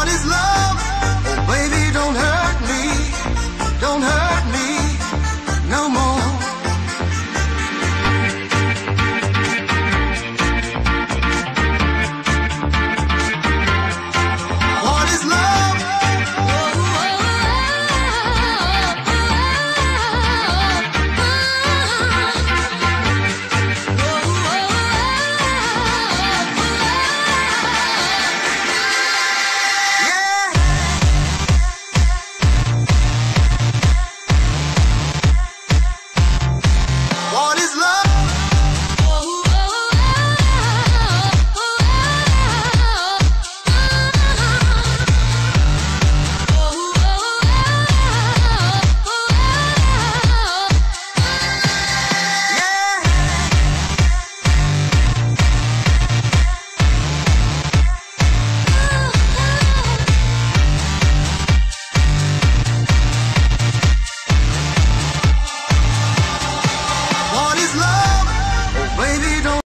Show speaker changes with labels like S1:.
S1: What is love.